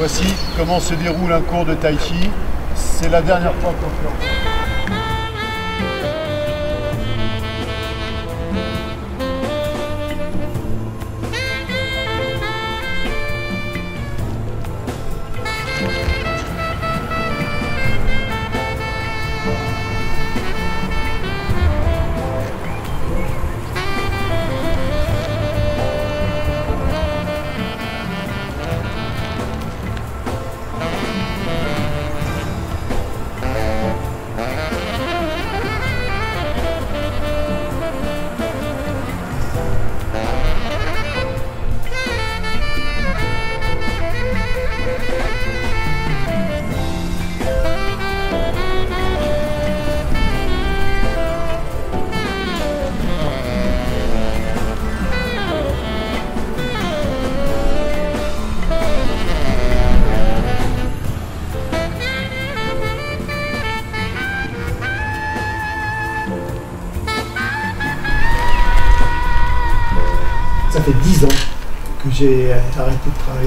Voici comment se déroule un cours de Tai Chi. C'est la dernière fois qu'on fait.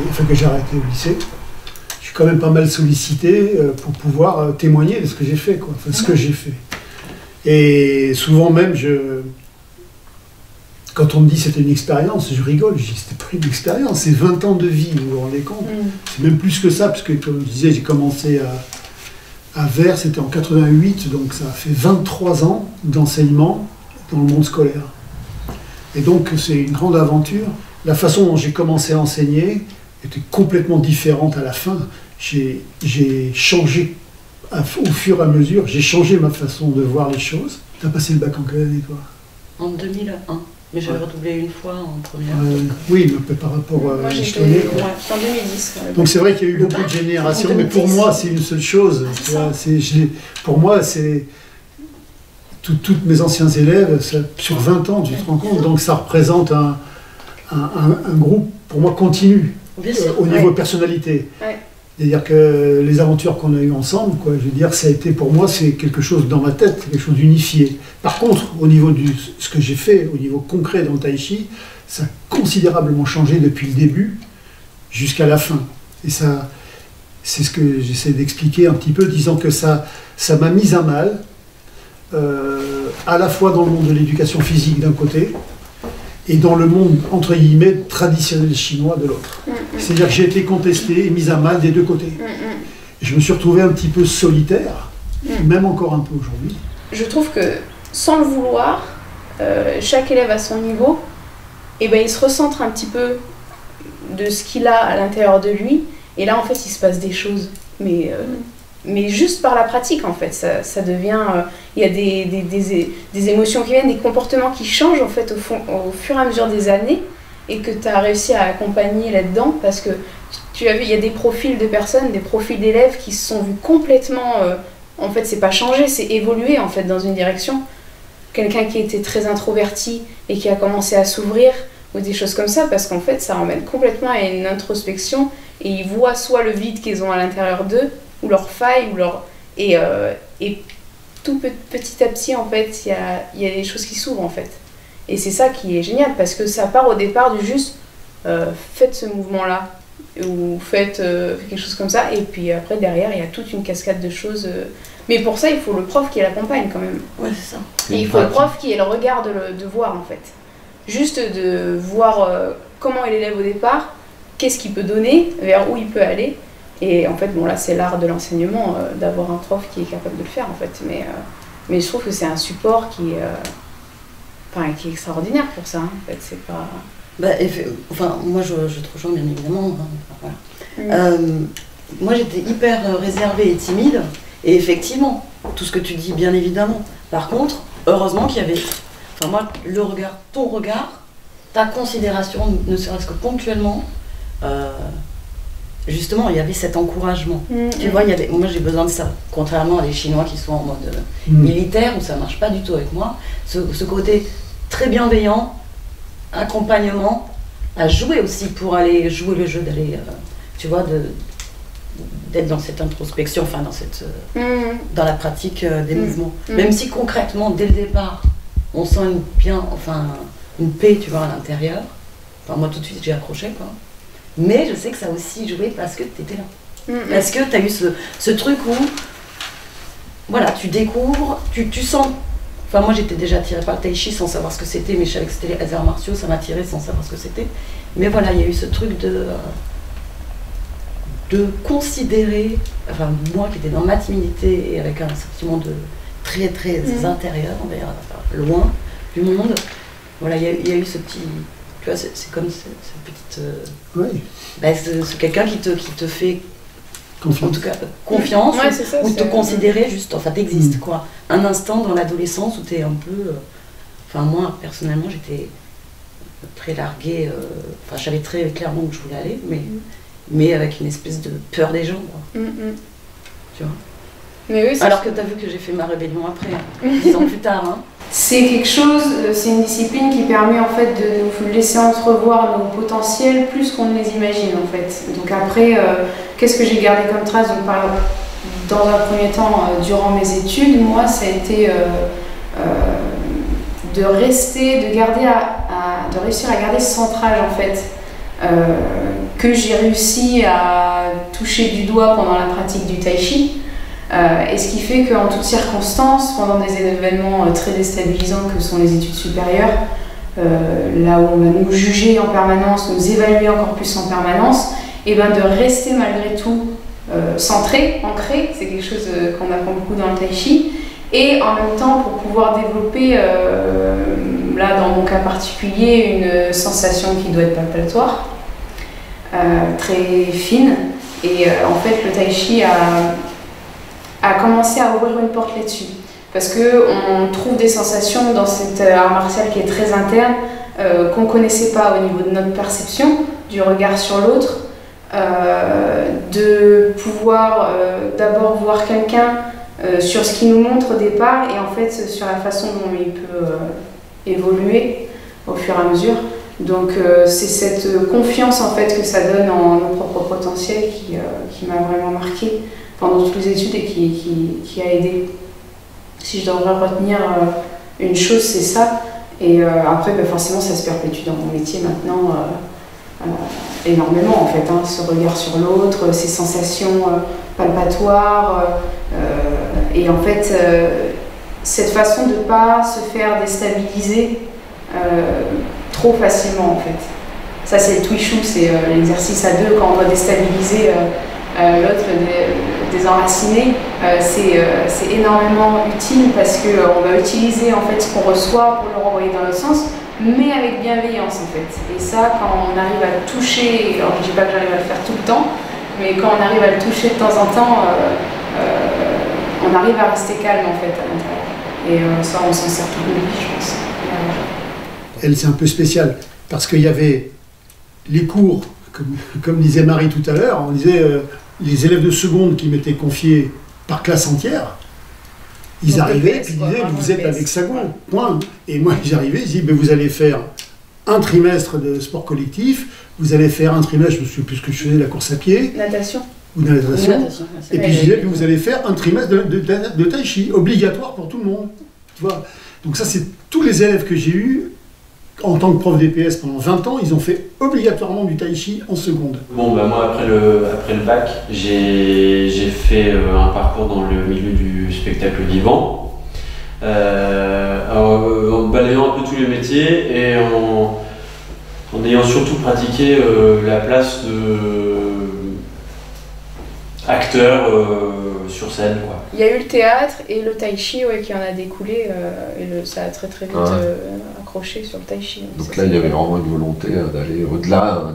Enfin que j'ai arrêté au lycée. Je suis quand même pas mal sollicité euh, pour pouvoir euh, témoigner de ce que j'ai fait, quoi. Enfin, ce que j'ai fait. Et souvent même, je... quand on me dit c'était une expérience, je rigole, je dis c'était pas une expérience, c'est 20 ans de vie, vous vous rendez compte C'est même plus que ça, parce que comme je disais, j'ai commencé à, à Vers, c'était en 88, donc ça a fait 23 ans d'enseignement dans le monde scolaire. Et donc c'est une grande aventure. La façon dont j'ai commencé à enseigner était complètement différente à la fin. J'ai changé à- au fur et à mesure, j'ai changé ma façon de voir les choses. T'as passé le bac en quelle année toi? En 2001. Mais j'avais redoublé une fois en première. Euh, Oui, mais par rapport à Moi, j'étais ouais, en 2010. ouais. Donc c'est vrai qu'il y a eu beaucoup de générations, mais pour moi c'est une seule chose. Ah, tu vois, je pour moi c'est tout- toutes mes anciens élèves ça- sur 20 ans, tu te rends compte. Donc ça représente un, un- un- un groupe pour moi continu Bien euh, sûr. au niveau Ouais. personnalité. Ouais. C'est-à-dire que les aventures qu'on a eues ensemble, quoi, je veux dire, ça a été pour moi, c'est quelque chose dans ma tête, quelque chose d'unifié. Par contre, au niveau de ce que j'ai fait, au niveau concret dans le Tai Chi, ça a considérablement changé depuis le début jusqu'à la fin. Et ça, c'est ce que j'essaie d'expliquer un petit peu, disant que ça ça m'a mise à mal, euh, à la fois dans le monde de l'éducation physique d'un côté, et dans le monde, entre guillemets, traditionnel chinois de l'autre. Mm, mm, C'est-à-dire que j'ai été contesté et mis à mal des deux côtés. mm, je me suis retrouvé un petit peu solitaire, Mm. même encore un peu aujourd'hui. Je trouve que sans le vouloir, euh, chaque élève à son niveau, et ben, il se recentre un petit peu de ce qu'il a à l'intérieur de lui. Et là, en fait, il se passe des choses. Mais, euh, mais juste par la pratique, en fait, ça, ça devient. euh, Il y a des, des, des, émotions qui viennent, des comportements qui changent, en fait, au, fond, au fur et à mesure des années. Et que tu as réussi à accompagner là-dedans. Parce que tu as vu, il y a des profils de personnes, des profils d'élèves qui se sont vus complètement. euh, en fait, c'est pas changer, c'est évoluer, en fait, dans une direction quelqu'un qui était très introverti et qui a commencé à s'ouvrir ou des choses comme ça parce qu'en fait ça ramène complètement à une introspection et ils voient soit le vide qu'ils ont à l'intérieur d'eux ou leurs failles ou leur et, euh, et tout pe- petit à petit en fait il y a, il y a des choses qui s'ouvrent en fait et c'est ça qui est génial parce que ça part au départ du juste euh, faites ce mouvement là ou faites euh, quelque chose comme ça et puis après derrière il y a toute une cascade de choses euh, mais pour ça il faut le prof qui l'accompagne quand même Ouais, c'est ça. et il faut le prof qui ait le regard de, le- de voir en fait. Juste de voir euh, comment est l'élève au départ, qu'est-ce qu'il peut donner, vers où il peut aller. Et en fait, bon là c'est l'art de l'enseignement, euh, d'avoir un prof qui est capable de le faire en fait. Mais, euh, mais je trouve que c'est un support qui est, euh, enfin, qui est extraordinaire pour ça. hein. En fait, c'est pas... Bah, enfin, moi, je, je te rejoins bien évidemment. hein, voilà. Mm. Moi, j'étais hyper réservée et timide. Et effectivement, tout ce que tu dis, bien évidemment. Par contre, heureusement qu'il y avait. Enfin, moi, le regard, ton regard, ta considération, ne serait-ce que ponctuellement, justement, il y avait cet encouragement. Tu vois, il y avait, moi j'ai besoin de ça. Contrairement à des Chinois qui sont en mode euh, Mm. militaire, où ça marche pas du tout avec moi. Ce, ce côté très bienveillant, accompagnement, à jouer aussi pour aller jouer le jeu, d'aller, euh, tu vois, de d'être dans cette introspection, enfin dans cette euh, Mm. dans la pratique euh, des Mm. mouvements. Mm. Même si concrètement, dès le départ, on sent une bien, enfin une paix, tu vois, à l'intérieur. Enfin, moi tout de suite j'ai accroché quoi. Mais je sais que ça a aussi joué parce que tu étais là. Mm, mm. Parce que tu as eu ce, ce truc où, voilà, tu découvres, tu, tu sens. Enfin, moi j'étais déjà attirée par le tai chi sans savoir ce que c'était, mais je savais que c'était les arts martiaux, ça m'a attirée sans savoir ce que c'était. Mais voilà, il y a eu ce truc de. euh, de considérer, enfin, moi qui étais dans ma timidité et avec un sentiment de très très Mhm. intérieur, on va dire, enfin, loin du monde, voilà, il y, a- il y a eu ce petit. Tu vois, c'est comme ce- cette petite. euh, Oui, bah, c'est quelqu'un qui te, qui te fait en confiance. tout cas confiance Ouais, c'est ça. ou te considérer juste enfin t'existes Mm. quoi un instant dans l'adolescence où t'es un peu euh, enfin moi personnellement j'étais très larguée euh, enfin je savais très clairement où je voulais aller mais Mm. mais avec une espèce de peur des gens quoi. Mm, mm. Tu vois? Mais oui, c'est alors que t'as vu que j'ai fait ma rébellion après dix ans plus tard hein. C'est quelque chose, euh, c'est une discipline qui permet en fait de nous laisser entrevoir nos potentiels plus qu'on ne les imagine en fait. Donc après, euh, qu'est-ce que j'ai gardé comme trace? Donc, par- Dans un premier temps, euh, durant mes études, moi, ça a été euh, euh, de rester, de garder à, à- de réussir à garder ce centrage en fait. euh, que j'ai réussi à toucher du doigt pendant la pratique du tai chi. Euh, et ce qui fait qu'en toutes circonstances, pendant des événements euh, très déstabilisants que sont les études supérieures, euh, là où on va nous juger en permanence, nous évaluer encore plus en permanence, et ben de rester malgré tout centré, ancré, c'est quelque chose qu'on apprend beaucoup dans le tai chi, et en même temps pour pouvoir développer, là dans mon cas particulier, une sensation qui doit être palpatoire, très fine, et en fait le tai chi a a commencé à ouvrir une porte là-dessus. Parce qu'on trouve des sensations dans cet euh, art martial qui est très interne, euh, qu'on ne connaissait pas au niveau de notre perception, du regard sur l'autre, euh, de pouvoir d'abord voir quelqu'un sur ce qu'il nous montre au départ et en fait sur la façon dont il peut évoluer au fur et à mesure. Donc c'est cette confiance en fait que ça donne en nos propres potentiels qui, qui m'a vraiment marqué pendant toutes les études et qui, qui, a aidé. Si je devrais retenir euh, une chose, c'est ça. Et euh, après, ben, forcément, ça se perpétue dans mon métier maintenant euh, énormément, en fait. hein. ce regard sur l'autre, ces sensations palpatoires. et en fait, cette façon de ne pas se faire déstabiliser trop facilement, en fait. Ça, c'est le twishu, c'est l'exercice à deux quand on doit déstabiliser l'autre dé- désenraciné. Euh, c'est euh, c'est énormément utile parce qu'on va utiliser en fait ce qu'on reçoit pour le renvoyer dans l'autre sens, mais avec bienveillance en fait. Et ça, quand on arrive à le toucher, alors je dis pas que j'arrive à le faire tout le temps, mais quand on arrive à le toucher de temps en temps, euh, euh, on arrive à rester calme en fait à l'intérieur. Et euh, ça, on s'en sert toute notre vie, je pense. Euh, Elle, c'est un peu spécial parce qu'il y avait les cours, comme, disait Marie tout à l'heure, on disait euh, les élèves de seconde qui m'étaient confiés par classe entière, ils Donc, arrivaient et ils disaient vraiment vous êtes à l'hexagone, point. Et moi j'arrivais, ils disaient ben, vous allez faire un trimestre de sport collectif, vous allez faire un trimestre, je ne sais plus ce que je faisais, la course à pied Natation. ou de la natation. Natation, Et puis je disais, puis vous allez faire un trimestre de, de, de- de tai chi, obligatoire pour tout le monde. Tu vois Donc ça, c'est tous les élèves que j'ai eus en tant que prof d'EPS pendant 20 ans, ils ont fait obligatoirement du tai chi en seconde. Bon, bah moi, après le, après le bac, j'ai j'ai fait euh, un parcours dans le milieu du spectacle vivant, euh, en, en balayant un peu tous les métiers et en, en ayant surtout pratiqué euh, la place de acteur euh, sur scène. Quoi. Il y a eu le théâtre et le tai chi ouais, qui en a découlé euh, et le, ça a très très vite Ouais. Accroché sur le tai chi. Donc Ça, là, il y avait vraiment une volonté euh, d'aller au-delà hein,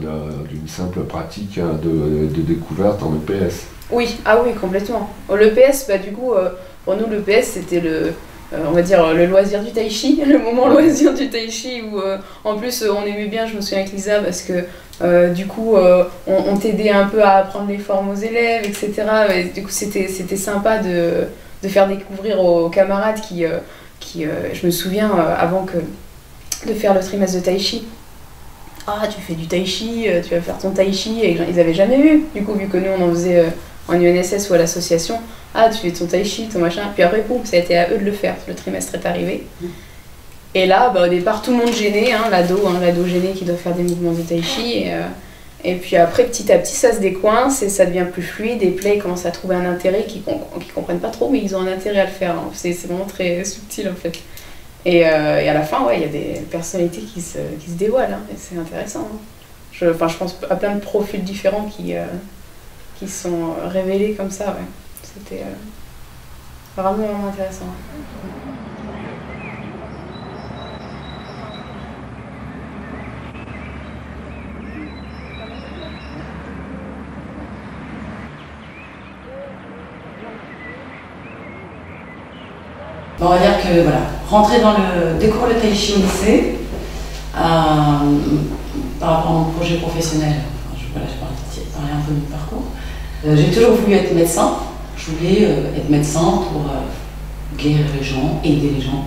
d'une simple pratique hein, de, de découverte en EPS. Oui, ah oui, complètement. Oh, Le PS, bah, du coup, euh, pour nous, le PS, c'était le, euh, on va dire, le loisir du tai chi, le moment loisir du tai chi où, euh, en plus, on aimait bien, je me souviens avec Lisa, parce que euh, du coup, on, on t'aidait un peu à apprendre les formes aux élèves, etc. Et du coup, c'était c'était sympa de, de faire découvrir aux camarades qui, qui je me souviens, avant que de faire le trimestre de tai chi, ah, tu fais du tai chi, euh, tu vas faire ton tai chi, et ils avaient jamais vu, du coup, vu que nous, on en faisait euh, en UNSS ou à l'association, ah, tu fais ton tai chi, ton machin, puis après, boum, ça a été à eux de le faire, le trimestre est arrivé. Et là, bah, au départ, tout le monde gêné, hein, l'ado, hein, l'ado gêné qui doit faire des mouvements de tai chi, et, euh, Et puis après, petit à petit, ça se décoince et ça devient plus fluide. Et Play commence à trouver un intérêt qu'ils ne comprennent pas trop, mais ils ont un intérêt à le faire. hein. C'est vraiment très subtil en fait. Et, euh, et à la fin, ouais, il y a des personnalités qui se, qui se dévoilent. hein, c'est intéressant. hein. Je, pense à plein de profils différents qui, euh, qui sont révélés comme ça. Ouais. C'était euh, vraiment, vraiment intéressant. On va dire que voilà, rentrer dans le découvrir le tai chi au lycée, euh, par rapport à mon projet professionnel, enfin, je, voilà, je un peu de mon parcours. Euh, j'ai toujours voulu être médecin. Je voulais euh, être médecin pour guérir les gens, aider les gens.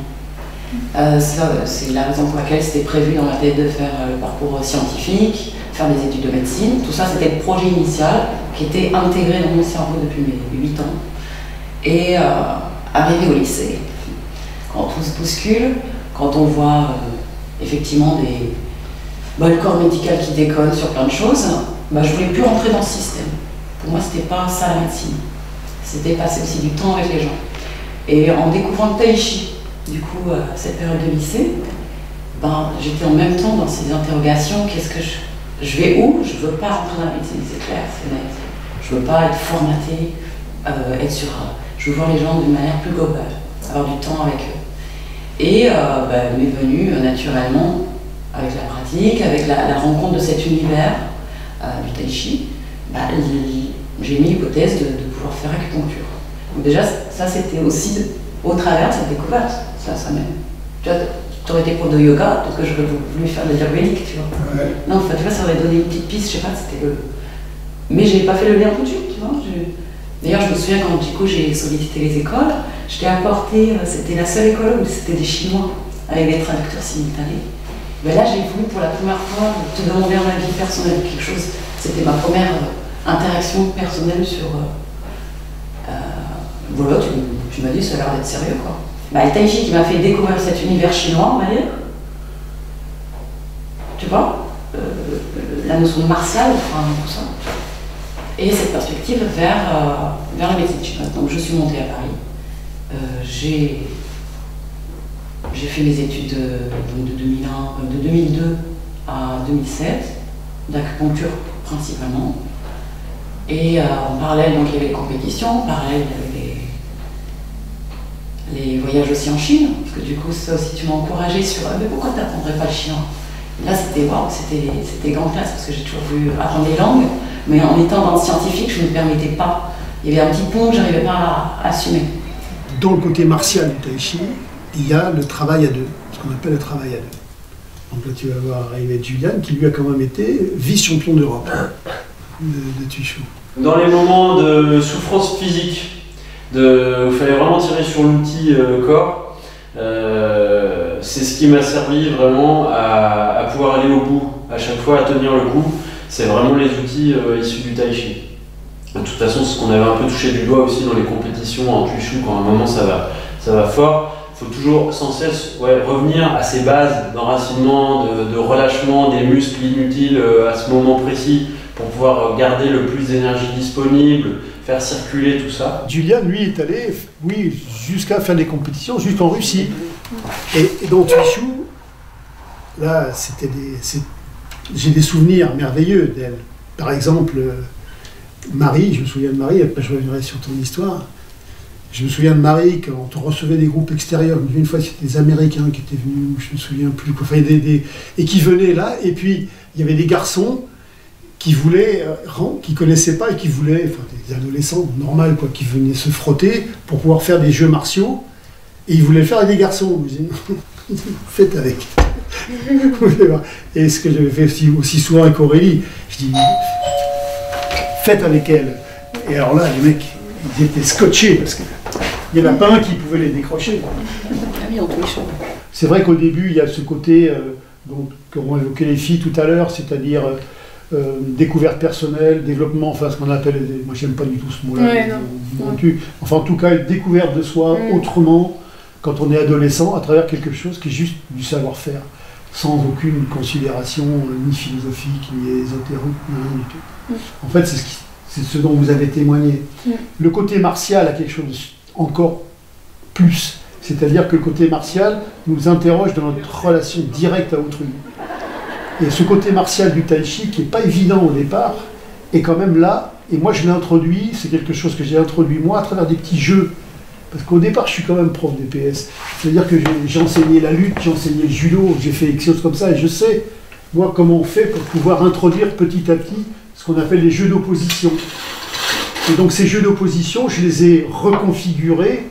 C'est la raison pour laquelle c'était prévu dans ma tête de faire le parcours scientifique, faire des études de médecine. Tout ça, c'était le projet initial qui était intégré dans mon cerveau depuis mes 8 ans. Et arrivé au lycée, quand tout se bouscule, quand on voit euh, effectivement des, bah, le corps médical qui déconne sur plein de choses, bah, je voulais plus rentrer dans ce système. Pour moi, c'était pas ça la médecine. C'était passer aussi du temps avec les gens. Et en découvrant le tai chi, du coup, à cette période de lycée, ben, j'étais en même temps dans ces interrogations. Qu'est-ce que je, je vais où? Je veux pas rentrer dans la médecine, c'est clair, c'est net. Je veux pas être formaté, euh, être sur. euh, Je veux voir les gens d'une manière plus globale, avoir du temps avec eux. Et euh, ben, m'est venu euh, naturellement, avec la pratique, avec la, la rencontre de cet univers euh, du tai chi, l- j'ai mis l'hypothèse de, de pouvoir faire acupuncture. Donc déjà, ça c'était aussi au travers de cette découverte. Ça, ça même. Tu vois, t'aurais été pour de yoga, donc j'aurais voulu faire de tu vois. Non, enfin, tu vois, ça aurait donné une petite piste, je sais pas, c'était le. Mais j'ai pas fait le lien tout de suite, tu vois. je- D'ailleurs, je me souviens quand du coup j'ai sollicité les écoles, je t'ai apporté, euh, c'était la seule école où c'était des Chinois avec des traducteurs simultanés. Mais là, j'ai voulu pour la première fois te demander un avis personnel, quelque chose. C'était ma première euh, interaction personnelle sur. euh, euh, voilà, tu, m'as dit, ça a l'air d'être sérieux, quoi. Bah, le Tai Chi qui m'a fait découvrir cet univers chinois, on va dire. Tu vois La notion de martial, enfin, tout ça. Et cette perspective vers, vers la médecine. Donc, je suis montée à Paris. Euh, j'ai fait mes études de, donc de, 2001, euh, de 2002 à 2007, d'acupuncture principalement. Et euh, en parallèle, donc, il y avait les compétitions, en parallèle, il y avait les, voyages aussi en Chine, parce que du coup, ça aussi, tu m'as encouragé sur Ah, mais pourquoi tu n'apprendrais pas le chinois? Là, c'était waouh, c'était grande classe, parce que j'ai toujours voulu apprendre les langues, mais en étant dans le scientifique, je ne me permettais pas. Il y avait un petit pont que je n'arrivais pas à assumer. Dans le côté martial du tai chi, il y a le travail à deux, ce qu'on appelle le travail à deux. Donc là, tu vas voir arriver Julian, qui lui a quand même été vice-champion d'Europe de, de. Dans les moments de souffrance physique, de, où il fallait vraiment tirer sur l'outil euh, corps, euh, c'est ce qui m'a servi vraiment à, à pouvoir aller au bout, à chaque fois à tenir le coup. C'est vraiment les outils euh, issus du tai chi. De toute façon, avait un peu touché du doigt aussi dans les compétitions en Tuichou, quand un moment ça va, ça va fort. Il faut toujours sans cesse revenir à ces bases d'enracinement, de, relâchement des muscles inutiles euh, à ce moment précis pour pouvoir garder le plus d'énergie disponible, faire circuler tout ça. Julian, lui, est allé, oui, jusqu'à faire des compétitions, jusqu'en Russie. Et, et dans Tuichou, là, c'était des, j'ai des souvenirs merveilleux d'elle. Par exemple, euh, Marie, je me souviens de Marie, après je reviendrai sur ton histoire. Je me souviens de Marie quand on recevait des groupes extérieurs. Une fois, c'était des Américains qui étaient venus, je me souviens plus, quoi. Enfin, des- et qui venaient là. Et puis, il y avait des garçons qui voulaient, euh, qui connaissaient pas et qui voulaient, enfin des adolescents normal quoi, qui venaient se frotter pour pouvoir faire des jeux martiaux. Et ils voulaient le faire avec des garçons. Faites avec. Et ce que j'avais fait aussi, aussi souvent avec Aurélie, je dis, faites avec elle. Et alors là, les mecs, ils étaient scotchés parce qu'il n'y en a pas un qui pouvait les décrocher. Ah. C'est vrai qu'au début, il y a ce côté, euh, donc, qu'ont évoqué les filles tout à l'heure, c'est-à-dire euh, euh, découverte personnelle, développement, enfin ce qu'on appelle, moi j'aime pas du tout ce mot-là, Ouais, enfin en tout cas, découverte de soi Mm. autrement quand on est adolescent à travers quelque chose qui est juste du savoir-faire. sans aucune considération euh, ni philosophique, ni ésotérique, ni rien du tout. En fait, c'est ce, dont vous avez témoigné. Mm. Le côté martial a quelque chose encore plus. C'est-à-dire que le côté martial nous interroge dans notre relation directe à autrui. Et ce côté martial du tai chi, qui n'est pas évident au départ, est quand même là. Et moi, je l'ai introduit, c'est quelque chose que j'ai introduit moi à travers des petits jeux. Parce qu'au départ, je suis quand même prof d'EPS. C'est-à-dire que j'ai- j'ai enseigné la lutte, j'ai enseigné le judo, j'ai fait quelque chose comme ça, et je sais, moi, comment on fait pour pouvoir introduire petit à petit ce qu'on appelle les jeux d'opposition. Et donc, ces jeux d'opposition, je les ai reconfigurés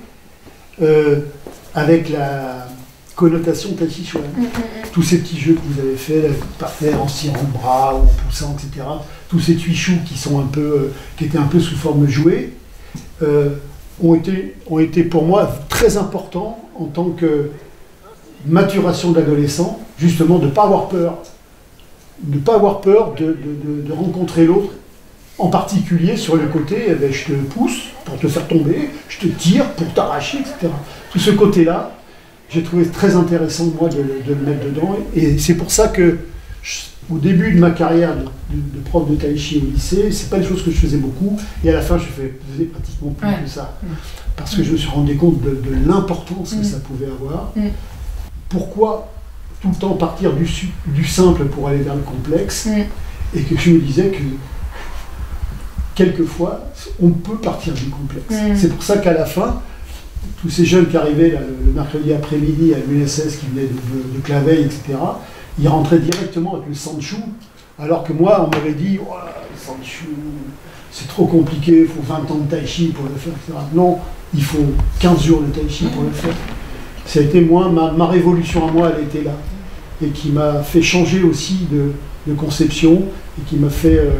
euh, avec la connotation tai chi chuan tous ces petits jeux que vous avez fait, là, par terre, en tirant le bras ou en poussant, etc. Tous ces tuichous qui sont un peu, euh, qui étaient un peu sous forme jouet, euh, ont été, ont été pour moi très importants en tant que maturation d'adolescent, justement de ne pas avoir peur, ne pas avoir peur de, de- rencontrer l'autre, en particulier sur le côté, eh ben, je te pousse pour te faire tomber, je te tire pour t'arracher, etc. Tout ce côté-là, j'ai trouvé très intéressant, moi, de, le- de le mettre dedans. Et c'est pour ça que, je- au début de ma carrière de, prof de tai chi au lycée, c'est pas des choses que je faisais beaucoup. Et à la fin, je fais- faisais pratiquement plus Ouais. que ça. Parce que je me suis rendu compte de, de l'importance que Mm. ça pouvait avoir. Mm. Pourquoi tout le temps partir du, simple pour aller vers le complexe Mm. Et que je me disais que quelquefois, on peut partir du complexe. Mm. C'est pour ça qu'à la fin, tous ces jeunes qui arrivaient là, le, mercredi après-midi à l'UNSS, qui venaient de, de, de Claveil, etc., ils rentraient directement avec le Sanchu, alors que moi, on m'avait dit, Oh le c'est trop compliqué, il faut 20 ans de Tai Chi pour le faire, etc. Non, il faut 15 jours de Tai Chi pour le faire. Ça a été moi, ma, ma révolution à moi, elle était là. Et qui m'a fait changer aussi de, de conception, et qui m'a fait euh,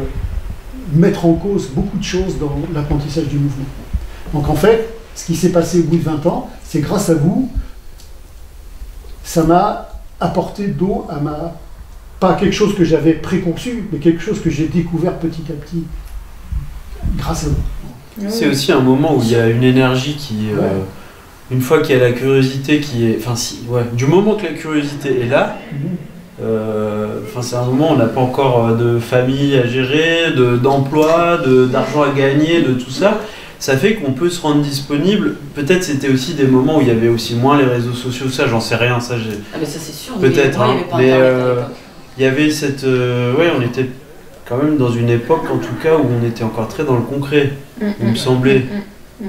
mettre en cause beaucoup de choses dans l'apprentissage du mouvement. Donc en fait, ce qui s'est passé au bout de 20 ans, c'est grâce à vous, ça m'a apporté d'eau à ma... Pas quelque chose que j'avais préconçu, mais quelque chose que j'ai découvert petit à petit grâce à vous. C'est aussi un moment où il y a une énergie qui, euh. Une fois qu'il y a la curiosité qui est, enfin si, ouais, du moment que la curiosité est là, euh, enfin c'est un moment où on n'a pas encore euh, de famille à gérer, de d'emploi, de d'argent à gagner, de tout ça. Ça fait qu'on peut se rendre disponible. Peut-être c'était aussi des moments où il y avait aussi moins les réseaux sociaux. Ça, j'en sais rien. Ça, j'ai. Ah, mais ça, c'est sûr. Peut-être, mais moi, il hein, mais, euh. Il y avait cette, euh, ouais, on était quand même dans une époque en tout cas où on était encore très dans le concret. Mm, Il me mm, semblait. mm,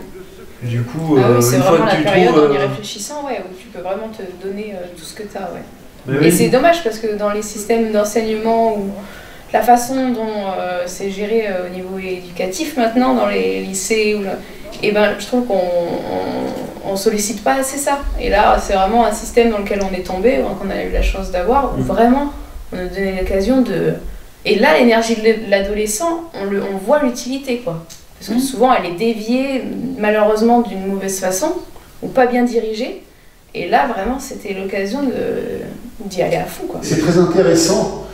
mm. Du coup, Ah euh, oui, c'est vraiment que la période trouves, en y euh, réfléchissant, ouais, où tu peux vraiment te donner euh, tout ce que tu as. Ouais. mais Et oui. c'est dommage parce que dans les systèmes d'enseignement ou la façon dont euh, c'est géré euh, au niveau éducatif maintenant dans les lycées, ou le- eh ben, je trouve qu'on on, on sollicite pas assez ça. Et là, c'est vraiment un système dans lequel on est tombé, ou qu'on a eu la chance d'avoir, où Mhm. vraiment on nous donnait l'occasion de. Et là, l'énergie de l'adolescent, on, le, on voit l'utilité, quoi. Souvent, elle est déviée, malheureusement, d'une mauvaise façon, ou pas bien dirigée. Et là, vraiment, c'était l'occasion d'y aller à fond. C'est très intéressant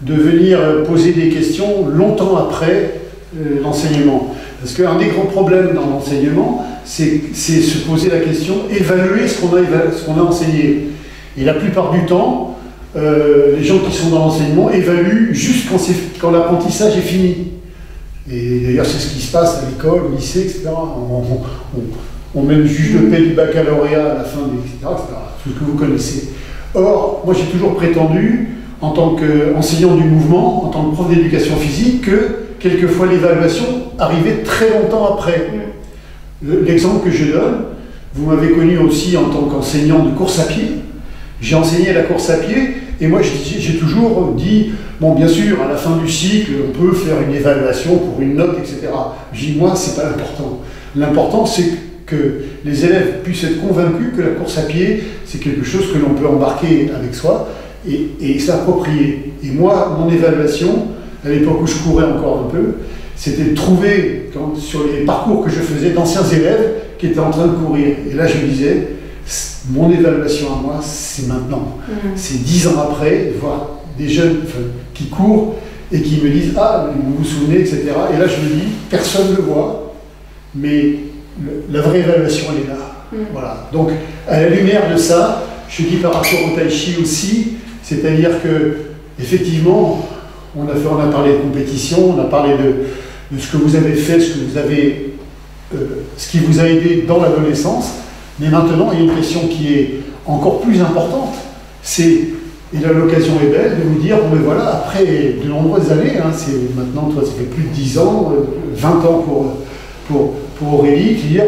de venir poser des questions longtemps après euh, l'enseignement. Parce qu'un des grands problèmes dans l'enseignement, c'est se poser la question, évaluer ce qu'on a, enseigné. Et la plupart du temps, euh, les gens qui sont dans l'enseignement évaluent juste quand l'apprentissage est fini. Et d'ailleurs, c'est ce qui se passe à l'école, au lycée, etc. On, on- on- le juge de paix du baccalauréat à la fin, etc., etc. Tout ce que vous connaissez. Or, moi j'ai toujours prétendu, en tant qu'enseignant du mouvement, en tant que prof d'éducation physique, que quelquefois l'évaluation arrivait très longtemps après. Le- L'exemple que je donne, vous m'avez connu aussi en tant qu'enseignant de course à pied. J'ai enseigné la course à pied et moi j'ai toujours dit, bon bien sûr, à la fin du cycle, on peut faire une évaluation pour une note, etc. J'ai dit, moi, c'est pas l'important. L'important, c'est que les élèves puissent être convaincus que la course à pied, c'est quelque chose que l'on peut embarquer avec soi et, s'approprier. Et moi, mon évaluation, à l'époque où je courais encore un peu, c'était de trouver, sur les parcours que je faisais, d'anciens élèves qui étaient en train de courir. Et là, je disais, mon évaluation à moi, c'est maintenant. C'est dix ans après, voir des jeunes qui courent et qui me disent Ah, vous vous souvenez, etc. Et là, je me dis Personne ne le voit, mais le- la vraie évaluation, elle est là. Mm. Voilà. Donc, à la lumière de ça, je dis par rapport au tai chi aussi, C'est-à-dire que, effectivement, on a, fait, on a parlé de compétition, on a parlé de, de ce que vous avez fait, ce que vous avez, euh, ce qui vous a aidé dans l'adolescence. Mais maintenant, il y a une question qui est encore plus importante. Et là l'occasion est belle de vous dire, bon ben voilà, après de nombreuses années, hein, c'est maintenant, toi, ça fait plus de 10 ans, euh, 20 ans pour, pour, Aurélie, dire,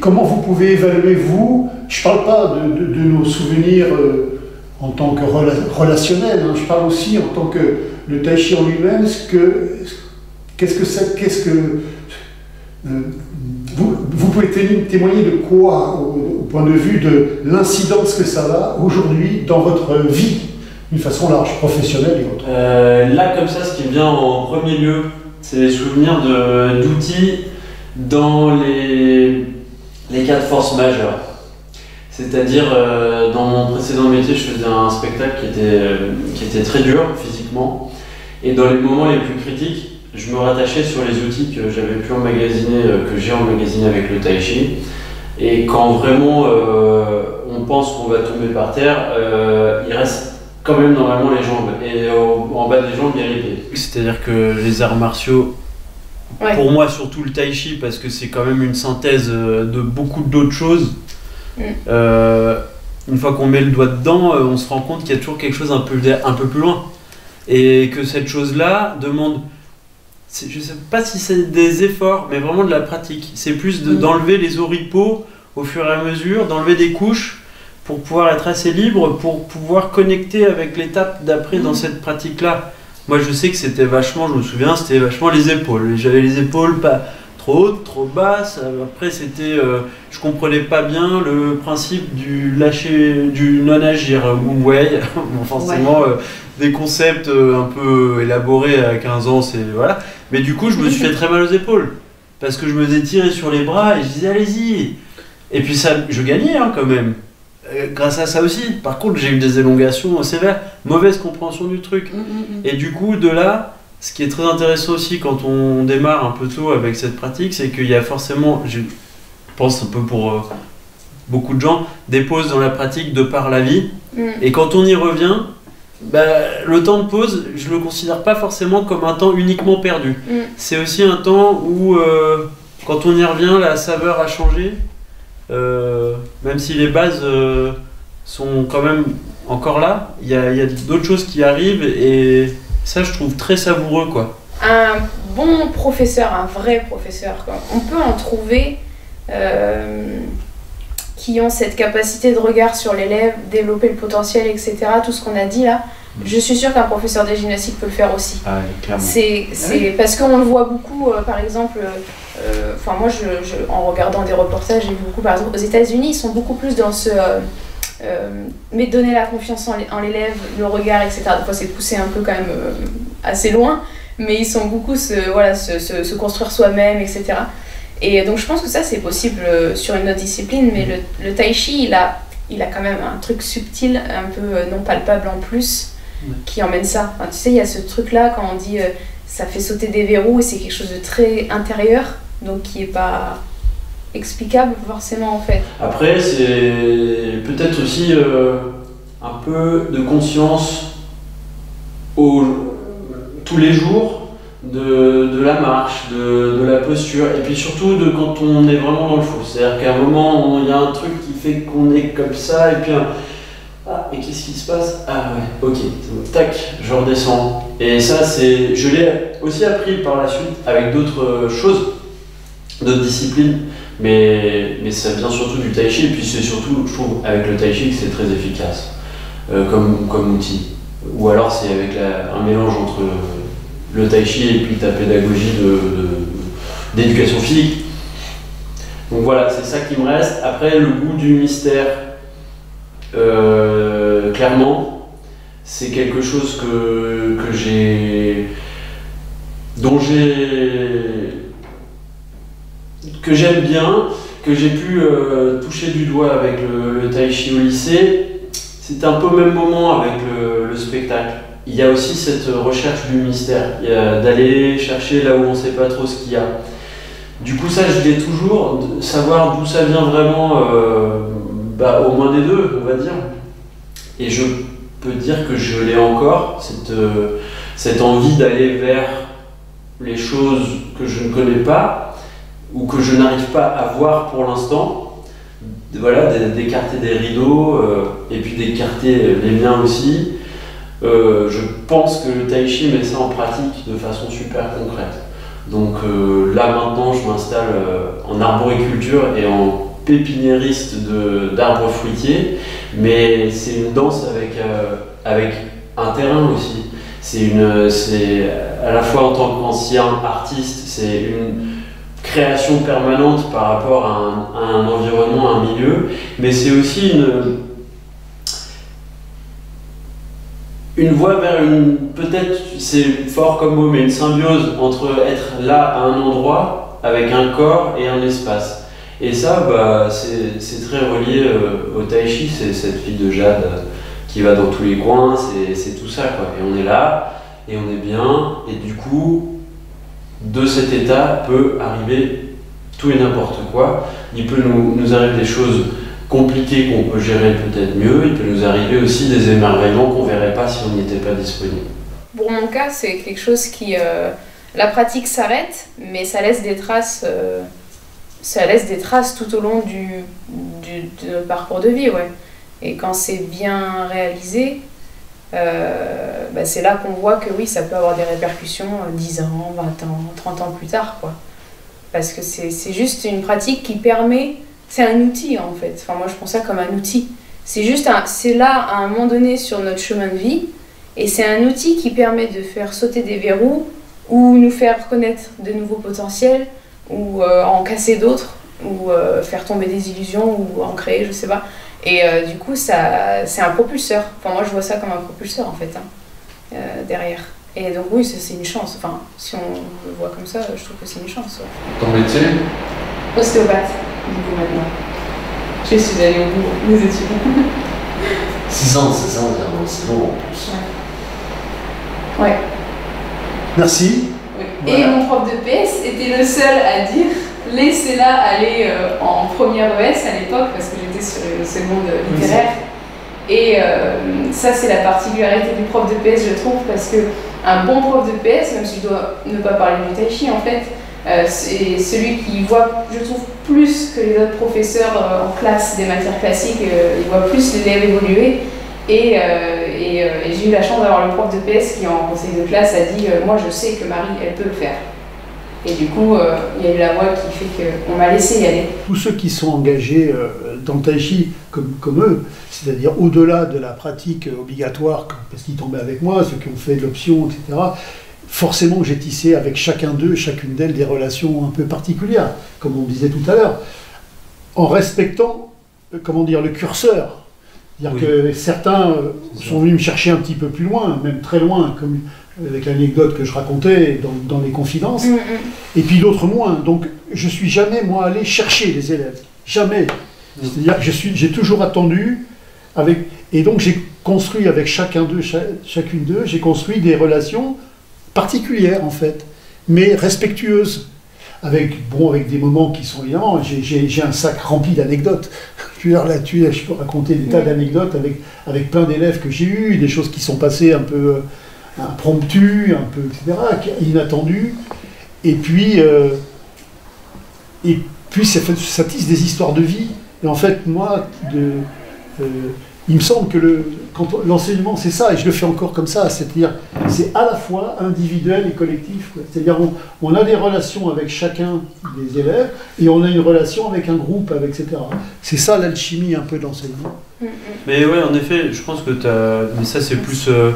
comment vous pouvez évaluer, vous, je ne parle pas de, nos souvenirs euh, en tant que rela- relationnels, hein, je parle aussi en tant que le tai chi en lui-même, ce que, qu'est-ce que c'est, qu'est-ce que... euh, vous, pouvez té- témoigner de quoi, au, point de vue de l'incidence que ça a aujourd'hui dans votre vie, d'une façon large, professionnelle et autre Euh, là, comme ça, ce qui vient en premier lieu, c'est les souvenirs d'outils dans les, cas de force majeure. C'est-à-dire, euh, dans mon précédent métier, je faisais un spectacle euh, qui était très dur physiquement. Et dans les moments les plus critiques, je me rattachais sur les outils que j'avais pu emmagasiner, euh, que j'ai emmagasiné avec le tai chi. Et quand vraiment euh, on pense qu'on va tomber par terre, euh, il reste quand même normalement les jambes. Et au- en bas des jambes, il y a l'épée. C'est-à-dire que les arts martiaux, Ouais. pour moi surtout le tai chi, parce que c'est quand même une synthèse de beaucoup d'autres choses. Mm. Euh, une fois qu'on met le doigt dedans, on se rend compte qu'il y a toujours quelque chose un peu, un peu plus loin. Et que cette chose-là demande, je sais pas si c'est des efforts, mais vraiment de la pratique. C'est plus de- Mm. d'enlever les oripeaux au fur et à mesure, d'enlever des couches pour pouvoir être assez libre, pour pouvoir connecter avec l'étape d'après dans Mm. cette pratique-là. Moi, je sais que c'était vachement, je me souviens, c'était vachement les épaules. J'avais les épaules pas trop hautes, trop basses. Après, c'était, euh, je comprenais pas bien le principe du lâcher, du non-agir, ou way. bon, forcément, euh, des concepts euh, un peu élaborés à 15 ans, c'est voilà. Mais du coup, je me suis fait très mal aux épaules parce que je me faisais tirer sur les bras et je disais allez-y. Et puis ça, je gagnais hein, quand même. Euh, grâce à ça aussi. Par contre, j'ai eu des élongations sévères, mauvaise compréhension du truc. Mm, mm, mm. Et du coup, de là, ce qui est très intéressant aussi quand on démarre un peu tôt avec cette pratique, c'est qu'il y a forcément, je pense un peu pour euh, beaucoup de gens, des pauses dans la pratique de par la vie. Et quand on y revient, bah, le temps de pause, je le considère pas forcément comme un temps uniquement perdu. Mm. C'est aussi un temps où, euh, quand on y revient, la saveur a changé. Euh, même si les bases euh, sont quand même encore là, il y a, il y a d'autres choses qui arrivent et ça, je trouve très savoureux, quoi. Un bon professeur, un vrai professeur, quoi. on peut en trouver qui ont cette capacité de regard sur l'élève, développer le potentiel, etc. Tout ce qu'on a dit là. Je suis sûre qu'un professeur de gymnastique peut le faire aussi. Ah. C'est c'est- parce qu'on le voit beaucoup, euh, par exemple, euh, enfin moi je, je- en regardant des reportages, j'ai vu beaucoup, par exemple aux États-Unis, ils sont beaucoup plus dans ce. euh, mais donner la confiance en l'é- en l'élève, le regard, etc. Des fois c'est poussé un peu quand même assez loin, mais ils sont beaucoup se, voilà, se, se- se construire soi-même, etc. Et donc je pense que ça c'est possible euh, sur une autre discipline, mais le, le tai chi il a, il a quand même un truc subtil, un peu euh, non palpable en plus, Ouais. qui emmène ça. Enfin, tu sais, il y a ce truc là quand on dit euh, ça fait sauter des verrous et c'est quelque chose de très intérieur, donc qui est pas explicable forcément en fait. Après, c'est peut-être aussi euh, un peu de conscience au, tous les jours de, de la marche, de, de la posture, et puis surtout de quand on est vraiment dans le faux. C'est-à-dire qu'à un moment, il y a un truc qui fait qu'on est comme ça, et puis ah, et qu'est-ce qui se passe? Ah ouais, ok, tac, je redescends. Et ça, c'est, je l'ai aussi appris par la suite avec d'autres choses, d'autres disciplines. Mais, mais ça vient surtout du tai chi, et puis c'est surtout, je trouve, avec le tai chi que c'est très efficace euh, comme, comme outil. Ou alors c'est avec un mélange entre le tai chi et puis ta pédagogie d'éducation physique. Donc voilà, c'est ça qui me reste. Après, le goût du mystère, euh, clairement, c'est quelque chose que, j'ai. dont j'ai. que j'aime bien, que j'ai pu euh, toucher du doigt avec le, le tai chi au lycée. C'était un peu au même moment avec le spectacle. Il y a aussi cette recherche du mystère, d'aller chercher là où on ne sait pas trop ce qu'il y a. Du coup, ça, je l'ai toujours, de savoir d'où ça vient vraiment, euh, bah, au moins des deux, on va dire. Et je peux dire que je l'ai encore, cette, euh, cette envie d'aller vers les choses que je ne connais pas ou que je n'arrive pas à voir pour l'instant. Voilà, d'é- d'écarter des rideaux euh, et puis d'écarter les miens aussi. Euh, je pense que le tai chi met ça en pratique de façon super concrète. Donc euh, là maintenant, je m'installe euh, en arboriculture et en pépiniériste d'arbres fruitiers, mais c'est une danse avec, avec un terrain aussi. C'est c'est à la fois en tant qu'ancien artiste, c'est une création permanente par rapport à un, à un environnement, à un milieu, mais c'est aussi une, une voie vers une, peut-être, c'est fort comme mot, mais une symbiose entre être là à un endroit avec un corps et un espace. Et ça, bah, c'est très relié euh, au tai chi, c'est cette fille de Jade euh, qui va dans tous les coins, c'est c'est tout ça quoi. Et on est là, et on est bien, et du coup, de cet état peut arriver tout et n'importe quoi. Il peut nous, nous arriver des choses compliquées qu'on peut gérer peut-être mieux, il peut nous arriver aussi des émerveillements qu'on verrait pas si on n'y était pas disponible. Pour mon cas, c'est quelque chose qui. euh, la pratique s'arrête, mais ça laisse des traces. euh, ça laisse des traces tout au long du, du- de parcours de vie, ouais. Et quand c'est bien réalisé, euh, bah, c'est là qu'on voit que oui, ça peut avoir des répercussions euh, 10 ans, 20 ans, 30 ans plus tard, quoi. Parce que c'est juste une pratique qui permet. C'est un outil, en fait. Enfin, moi, je prends ça comme un outil. C'est juste. C'est là, à un moment donné, sur notre chemin de vie, et c'est un outil qui permet de faire sauter des verrous ou nous faire connaître de nouveaux potentiels ou euh, en casser d'autres ou euh, faire tomber des illusions ou en créer, je sais pas. Et euh, du coup, ça, c'est un propulseur. Enfin, moi, je vois ça comme un propulseur en fait, hein, derrière. Et donc, oui, c'est une chance. Enfin, si on le voit comme ça, je trouve que c'est une chance. ouais. Ton métier? Ostéopathe, du coup, maintenant. Je suis allée au bout des études. 6 ans, c'est ça, c'est long en plus. Ouais. Merci. Et Voilà. mon prof de PS était le seul à dire laissez-la aller euh, en première ES à l'époque parce que j'étais sur une seconde littéraire. Et euh, ça, c'est la particularité du prof de PS, je trouve, parce que un bon prof de PS, même si je dois ne pas parler du tai chi en fait, euh, c'est celui qui voit, je trouve, plus que les autres professeurs euh, en classe des matières classiques, euh, il voit plus l'élève évoluer. Et, j'ai eu la chance d'avoir le prof de PS qui, en conseil de classe, a dit Moi, je sais que Marie, elle peut le faire. Et du coup, il y a eu la voix qui fait qu'on m'a laissé y aller. Tous ceux qui sont engagés dans tai chi comme, comme eux, c'est-à-dire au-delà de la pratique obligatoire, parce qu'ils tombaient avec moi, ceux qui ont fait de l'option, etc., forcément j'ai tissé avec chacun d'eux, chacune d'elles, des relations un peu particulières, comme on disait tout à l'heure, en respectant, euh, comment dire, le curseur. C'est-à-dire que certains euh, sont venus me chercher un petit peu plus loin, même très loin, comme avec l'anecdote que je racontais dans, dans les confidences et puis d'autres moins. Donc je suis jamais moi allé chercher les élèves, jamais. C'est-à-dire que je suis, j'ai toujours attendu avec et donc j'ai construit avec chacun d'eux, cha- chacune d'eux, j'ai construit des relations particulières en fait, mais respectueuses. Avec, bon, avec des moments qui sont évidemment, j'ai- un sac rempli d'anecdotes. Là-dessus, je peux raconter des tas Oui. d'anecdotes avec, avec plein d'élèves que j'ai eus, des choses qui sont passées un peu euh, impromptues, un peu, etc., inattendues. Et puis, euh, et puis ça, tisse des histoires de vie. Et en fait, moi, de, euh, il me semble que le, quand l'enseignement, c'est ça, et je le fais encore comme ça, c'est-à-dire, c'est à la fois individuel et collectif. C'est-à-dire, on, on a des relations avec chacun des élèves, et on a une relation avec un groupe, avec, etc. C'est ça l'alchimie un peu de l'enseignement. Mais ouais, en effet, je pense que tu Mais ça, c'est plus, euh,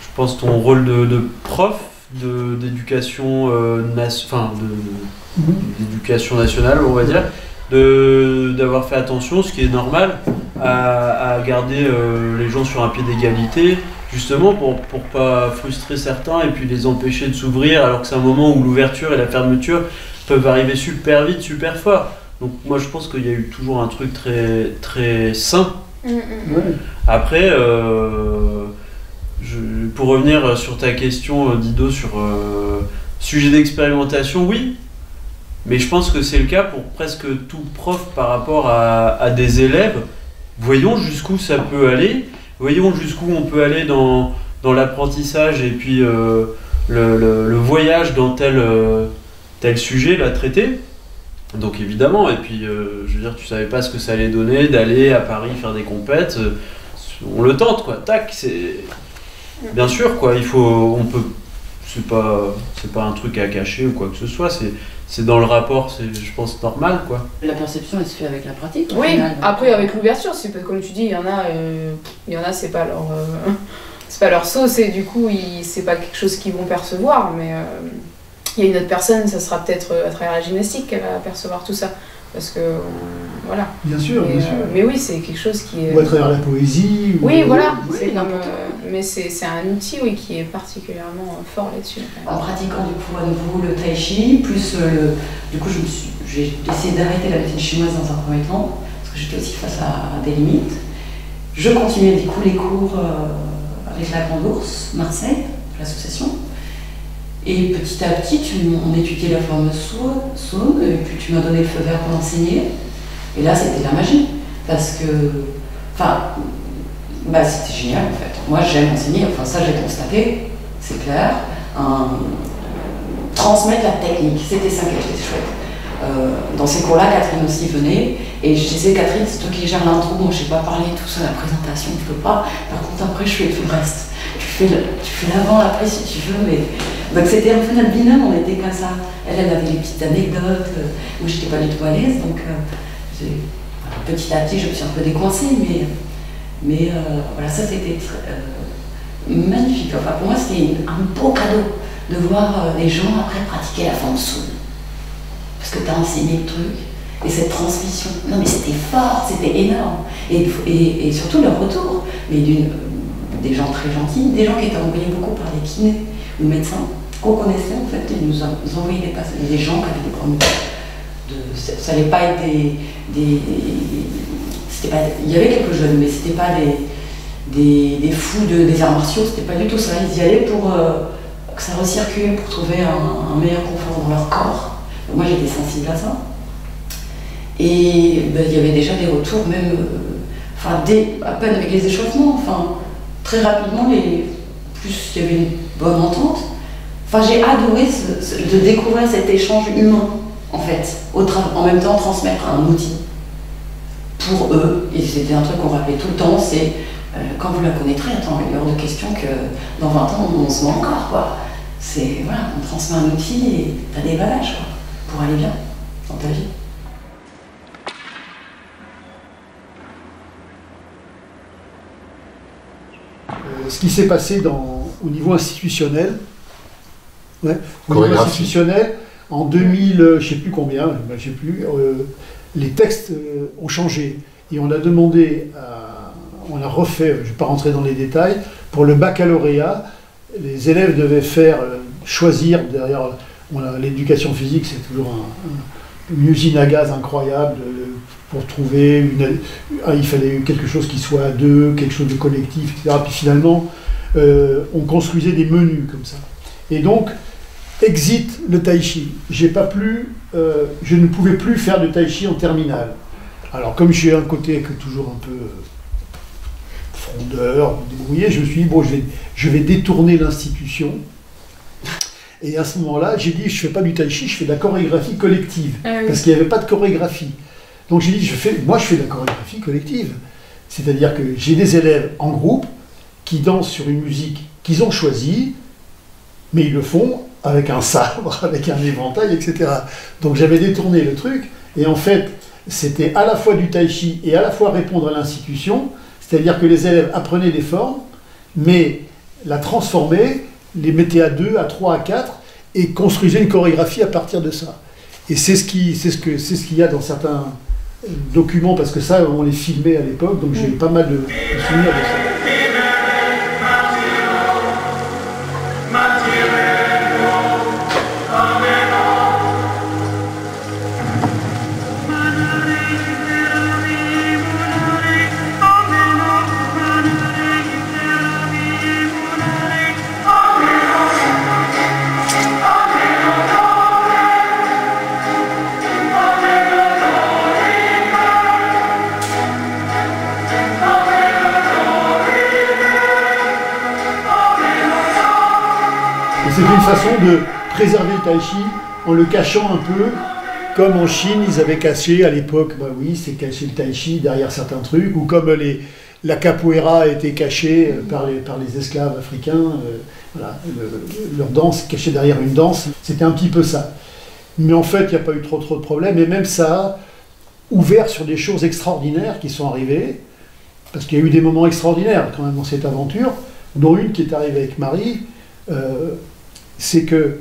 je pense, ton rôle de, de prof de- d'éducation euh, nas- enfin, de- d'éducation nationale, on va dire, de- d'avoir fait attention, ce qui est normal, à, à garder euh, les gens sur un pied d'égalité, justement pour pour pas frustrer certains et puis les empêcher de s'ouvrir, alors que c'est un moment où l'ouverture et la fermeture peuvent arriver super vite, super fort. Donc moi, je pense qu'il y a eu toujours un truc très, très sain Ouais. après, euh, je- pour revenir sur ta question, euh, Dido, sur euh, sujet d'expérimentation, oui. Mais je pense que c'est le cas pour presque tout prof par rapport à, à des élèves. Voyons jusqu'où ça peut aller. voyons jusqu'où on peut aller dans, l'apprentissage et puis euh, le, voyage dans tel, euh, tel sujet là traité. Donc évidemment, et puis euh, je veux dire, tu savais pas ce que ça allait donner d'aller à Paris faire des compètes. on le tente quoi, tac, c'est. Bien sûr quoi, il faut. On peut. C'est pas, un truc à cacher ou quoi que ce soit, c'est dans le rapport, c'est, je pense, normal quoi. La perception, elle se fait avec la pratique. Oui, final. après avec l'ouverture, c'est pas- comme tu dis, il y en a, euh, il y en a c'est pas leur, euh, c'est pas leur sauce et du coup ils- c'est pas quelque chose qu'ils vont percevoir, mais euh, il y a une autre personne, ça sera peut-être à travers la gymnastique qu'elle va percevoir tout ça, parce que voilà. Bien sûr, mais, bien sûr. euh, mais oui, c'est quelque chose qui est. Ou à travers la poésie. ou- Oui, voilà, Oui, c'est comme, euh, mais c'est c'est un outil oui qui est particulièrement fort là-dessus. En pratiquant du coup à nouveau le tai chi, plus euh, le. Du coup, je me suis- j'ai essayé d'arrêter la médecine chinoise dans un premier temps, parce que j'étais aussi face à des limites. Je continuais du coup les cours euh, avec la Grande Ours, Marseille, l'association. Et petit à petit, tu, on étudiait la forme saune, et puis tu m'as donné le feu vert pour enseigner. Et là, c'était la magie. Parce que. Enfin, bah, c'était génial en fait. Moi, j'aime enseigner, enfin, ça, j'ai constaté, c'est clair. Transmettre la technique, c'était ça qui était chouette. Euh, dans ces cours-là, Catherine aussi venait, et je disais, Catherine, c'est toi qui gères l'intro, moi je sais pas parler, tout ça, la présentation, je peux pas. Par contre, après, je fais tout le reste. Tu fais l'avant, l'après si tu veux, mais. Donc c'était un peu notre binôme, on était comme ça. Elle, elle avait des petites anecdotes, euh, moi j'étais pas du tout à l'aise, donc euh, voilà, petit à petit, je me suis un peu décoincée, mais, euh, voilà, ça c'était euh, magnifique. Enfin, pour moi, c'était un beau cadeau de voir euh, les gens après pratiquer la forme soude. Parce que tu as enseigné le truc, et cette transmission. Non, mais c'était fort, c'était énorme. Et, surtout le retour, mais euh, des gens très gentils, des gens qui étaient envoyés beaucoup par des kinés ou médecins qu'on connaissait en fait, ils nous, envoyaient des, passe- des gens qui avaient des problèmes de. Ça n'allait pas être des. des pas, il y avait quelques jeunes, mais c'était pas des, des, fous de, des arts martiaux, c'était pas du tout ça. Ils y allaient pour euh, que ça recircule, pour trouver un, meilleur confort dans leur corps. Moi j'étais sensible à ça. Et ben, il y avait déjà des retours, même euh, enfin, à peine avec les échauffements, enfin, très rapidement, les, plus il y avait une bonne entente. Enfin, j'ai adoré de découvrir cet échange humain, en fait, en même temps transmettre un outil pour eux. Et c'était un truc qu'on rappelait tout le temps, c'est euh, quand vous la connaîtrez, attends, il est hors de question que dans 20 ans, on se voit encore, quoi. C'est, voilà, on transmet un outil et t'as des bagages, quoi, pour aller bien dans ta vie. Euh, ce qui s'est passé au niveau institutionnel, ouais, institutionnel, en 2000, euh, je sais plus combien, ben, je sais plus, euh, les textes euh, ont changé et on a demandé, à- on a refait, je ne vais pas rentrer dans les détails, pour le baccalauréat, les élèves devaient faire euh, choisir derrière l'éducation physique, c'est toujours un- un- une usine à gaz incroyable pour trouver une, ah, il fallait quelque chose qui soit à deux, quelque chose de collectif, etc. Puis finalement, on construisait des menus comme ça. Et donc, exit le tai chi. J'ai pas plus, euh, je ne pouvais plus faire de tai chi en terminale. Alors, comme j'ai un côté que toujours un peu euh, frondeur, débrouillé, je me suis dit, bon, je vais, je vais détourner l'institution. Et à ce moment-là, j'ai dit, je fais pas du tai chi, je fais de la chorégraphie collective Ah oui. parce qu'il n'y avait pas de chorégraphie. Donc j'ai dit, je fais, moi je fais de la chorégraphie collective. C'est-à-dire que j'ai des élèves en groupe qui dansent sur une musique qu'ils ont choisie, mais ils le font avec un sabre, avec un éventail, etc. Donc j'avais détourné le truc, et en fait, c'était à la fois du tai chi et à la fois répondre à l'institution, c'est-à-dire que les élèves apprenaient des formes, mais la transformaient, les mettaient à deux, à trois, à quatre, et construisaient une chorégraphie à partir de ça. Et c'est ce qui, c'est ce que, ce qu'il y a dans certains documents, parce que ça, on les filmait à l'époque, donc j'ai pas mal de, de souvenirs de ça. Façon de préserver le tai chi en le cachant un peu, comme en Chine, ils avaient caché à l'époque, bah oui, c'est caché le tai chi derrière certains trucs, ou comme les, la capoeira a été cachée euh, par les, par les esclaves africains, euh, voilà, le- leur danse cachée derrière une danse, c'était un petit peu ça. Mais en fait, il n'y a pas eu trop trop de problèmes, et même ça a ouvert sur des choses extraordinaires qui sont arrivées, parce qu'il y a eu des moments extraordinaires quand même dans cette aventure, dont une qui est arrivée avec Marie, euh, c'est que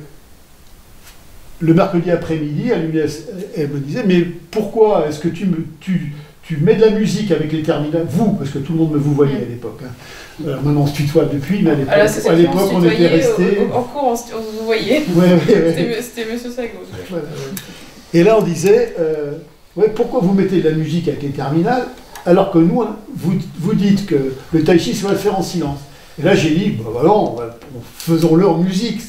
le mercredi après-midi, elle, me disait, mais pourquoi est-ce que tu, me, tu, tu mets de la musique avec les terminales? Vous, parce que tout le monde me vous voyait à l'époque. hein. Alors maintenant on se tutoie depuis, mais à l'époque, on était restés... En cours, on se on se voyait. Ouais, ouais, ouais. C'était Monsieur Sago. Voilà. Et là, on disait, euh, ouais, pourquoi vous mettez de la musique avec les terminales alors que nous, hein, vous, vous dites que le tai chi, ça va le faire en silence. Et là, j'ai dit, bah, va- on- faisons-le en musique.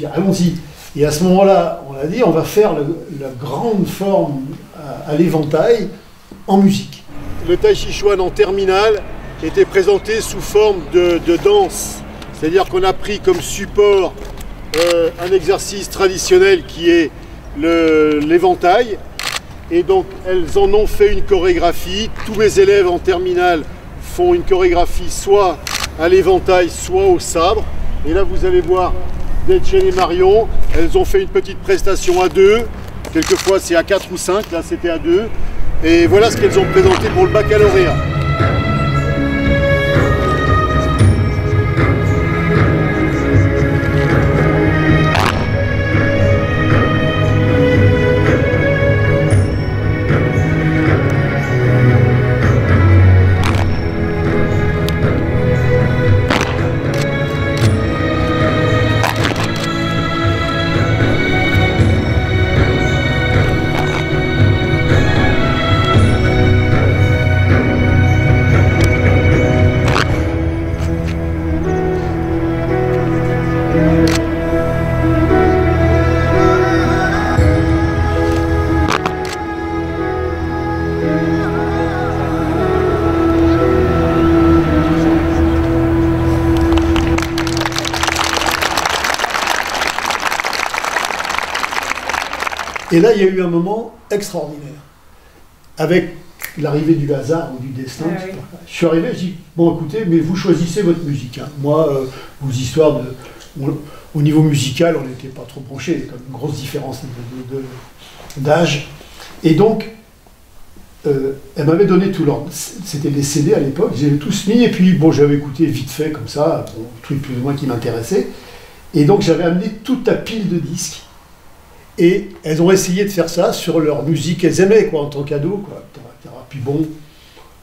Dis, allons-y. Et à ce moment-là, on a dit, on va faire la grande forme à, l'éventail en musique. Le tai chi chuan en terminale était présenté sous forme de, danse. C'est-à-dire qu'on a pris comme support euh, un exercice traditionnel qui est l'éventail. Et donc elles en ont fait une chorégraphie. Tous mes élèves en terminale font une chorégraphie soit à l'éventail, soit au sabre. Et là vous allez voir Detchen et Marion, elles ont fait une petite prestation à deux. Quelquefois c'est à quatre ou cinq, là c'était à deux. Et voilà ce qu'elles ont présenté pour le baccalauréat. Et là, il y a eu un moment extraordinaire. Avec l'arrivée du hasard ou du destin. Ah je oui. suis arrivé, je dis, bon écoutez, mais vous choisissez votre musique. hein. Moi, euh, vos histoires de... on- au niveau musical, on n'était pas trop branchés. Il y a quand même une grosse différence d'âge. Et donc, euh, elle m'avait donné tout leur... C'était des CD à l'époque, j'avais tous mis, et puis bon, j'avais écouté vite fait comme ça, bon, truc plus ou moins qui m'intéressait. Et donc j'avais amené toute ta pile de disques. Et elles ont essayé de faire ça sur leur musique qu'elles aimaient, quoi, en tant qu'ado, quoi. etc. Puis bon,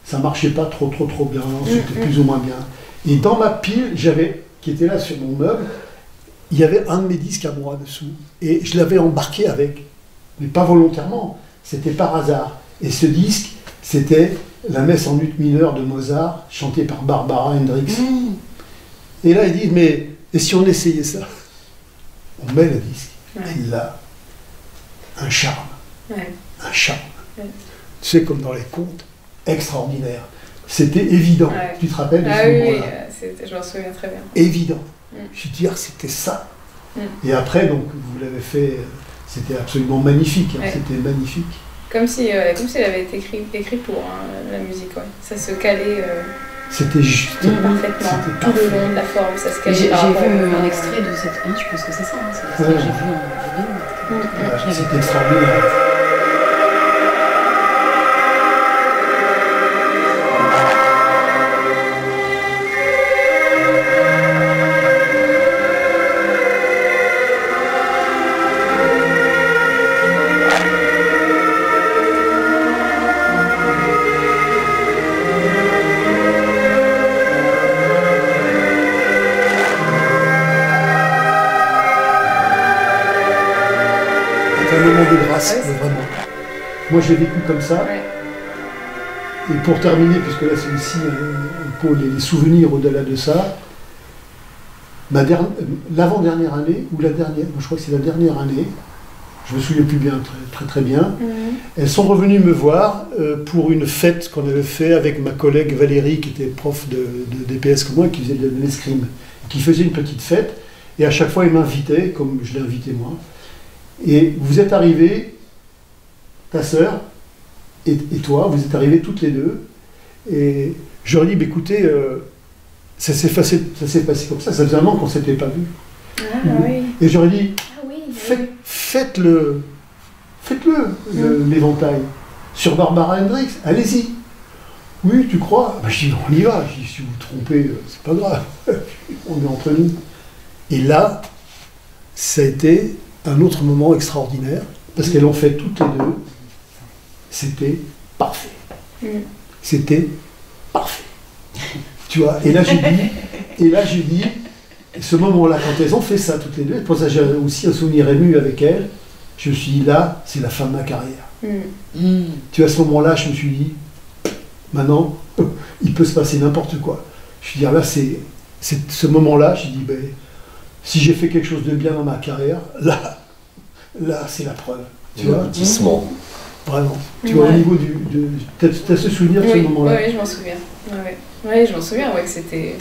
ça marchait pas trop, trop, trop bien, c'était Mm, plus ou moins bien. Et dans ma pile, j'avais, qui était là sur mon meuble, il y avait un de mes disques à moi dessous. Et je l'avais embarqué avec, mais pas volontairement, c'était par hasard. Et ce disque, c'était la messe en ut mineur de Mozart, chantée par Barbara Hendricks. Mmh. Et là, ils disent, mais et si on essayait ça? On met le disque, Ouais. il a un charme, Ouais. un charme. Ouais. Tu sais, comme dans les contes, extraordinaire. C'était évident. Ouais. Tu te rappelles de Ah ce oui, oui, moment-là euh, c'était- je m'en souviens très bien. Évident. Mm. Je veux dire, c'était ça. Mm. Et après, donc, vous l'avez fait, euh, c'était absolument magnifique. hein, Ouais. C'était magnifique. Comme si, euh, comme si elle avait été écrit, écrit pour hein, la musique, ouais. Ça se calait euh, C'était juste. Mm. parfaitement tout le long de la forme, ça se J'ai calait j'ai vu un extrait de cette. hein, je pense que c'est ça. hein, c'est ça Ouais. que j'ai vu C'était extraordinaire. Moi, j'ai vécu comme ça. Ouais. Et pour terminer, puisque là c'est aussi un, peu les, souvenirs au-delà de ça, euh, l'avant-dernière année, ou la dernière, je crois que c'est la dernière année, je me souviens plus bien, très très, très bien, Mhm. elles sont revenues me voir euh, pour une fête qu'on avait fait avec ma collègue Valérie, qui était prof de, de DPS comme moi, qui faisait de l'escrime, qui faisait une petite fête. Et à chaque fois, il m'invitait, comme je l'ai invité moi. Et vous êtes arrivés, ta sœur et, et toi, vous êtes arrivés toutes les deux. Et je leur ai dit, bah, écoutez, euh, ça s'est passé, ça s'est passé comme ça. Ça faisait un an qu'on ne s'était pas vu. Ah oui. Et j'aurais dit, Ah oui. faites, faites-le, faites-le, le- l'éventail. Sur Barbara Hendricks, allez-y. Oui, tu crois? Bah, Je dis, on y va. Je dis, si vous vous trompez, euh, c'est pas grave. on est entre nous. Et là, ça a été un autre moment extraordinaire, parce qu'elles l'ont fait toutes les deux. C'était parfait. Mm. C'était parfait. Tu vois, et là j'ai dit, et là j'ai dit, ce moment-là, quand elles ont fait ça toutes les deux, pour ça j'ai aussi un souvenir ému avec elles, je me suis dit, là, c'est la fin de ma carrière. Mm. Hmm. Tu vois, à ce moment-là, je me suis dit, maintenant, il peut se passer n'importe quoi. Je veux dire, là, c'est, c'est ce moment-là, j'ai dit, ben, si j'ai fait quelque chose de bien dans ma carrière, là, là, c'est la preuve. Tu vois, Aboutissement. Vraiment. Tu vois, au niveau du. T'as, ce souvenir de ce Oui, moment-là oui, je m'en souviens. Ouais, je m'en souviens, ouais, que c'était.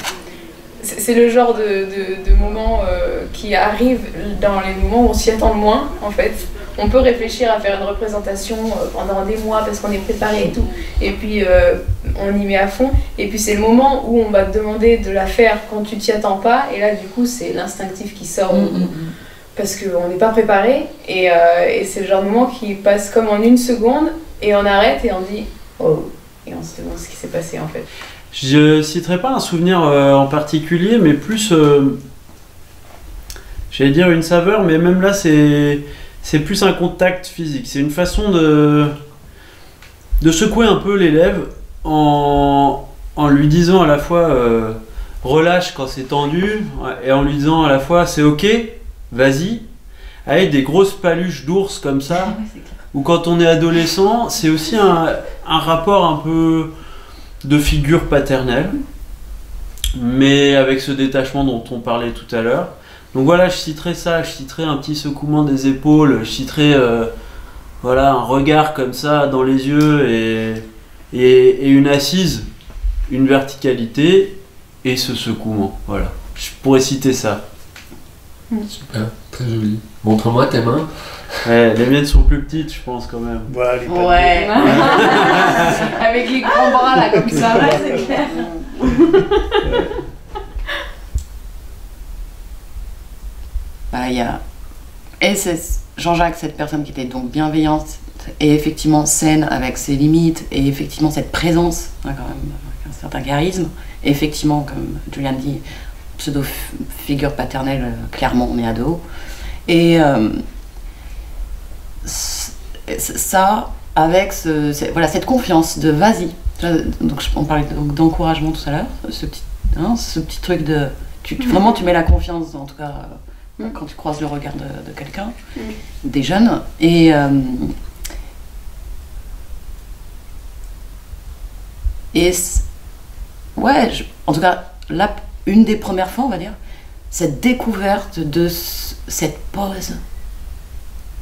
C'est le genre de, de, de moment euh, qui arrive dans les moments où on s'y attend le moins, en fait. On peut réfléchir à faire une représentation euh, pendant des mois parce qu'on est préparé et tout, et puis euh, on y met à fond. Et puis c'est le moment où on va te demander de la faire quand tu t'y attends pas, et là du coup c'est l'instinctif qui sort Hmm, hmm, hmm. Parce qu'on n'est pas préparé et, euh, et c'est le genre de moment qui passe comme en une seconde et on arrête et on dit oh et on se demande ce qui s'est passé en fait. Je citerai pas un souvenir euh, en particulier, mais plus, euh, j'allais dire une saveur, mais même là c'est c'est plus un contact physique. C'est une façon de de secouer un peu l'élève en en lui disant à la fois relâche quand c'est tendu et en lui disant à la fois c'est ok, vas-y. Avec des grosses paluches d'ours comme ça, ou quand on est adolescent, c'est aussi un, un rapport un peu de figure paternelle, mais avec ce détachement dont on parlait tout à l'heure. Donc voilà, je citerai ça, je citerai un petit secouement des épaules, je citerai euh, voilà, un regard comme ça dans les yeux et, et, et une assise, une verticalité et ce secouement. Voilà, je pourrais citer ça. Super, très joli. Montre-moi tes mains. Ouais, les miennes sont plus petites, je pense quand même. Voilà, les Ouais. Avec les grands bras là comme ça. Ouais, c'est clair. Bah, il y a. Et c'est Jean-Jacques, cette personne qui était donc bienveillante et effectivement saine avec ses limites et effectivement cette présence, hein, quand même, avec un certain charisme. Et effectivement, comme Julian dit, pseudo-figure paternelle, euh, clairement, on est ado. Et euh, ça, avec ce- voilà, cette confiance de vas-y. Donc, on parlait donc d'encouragement tout à l'heure, ce petit, hein, ce petit truc de. Tu, tu- vraiment, tu mets la confiance, en tout cas, euh, Mm. quand tu croises le regard de, de quelqu'un, Mm. des jeunes. Et. euh, et. Ouais, je- en tout cas, là, une des premières fois, on va dire, cette découverte de cette pause,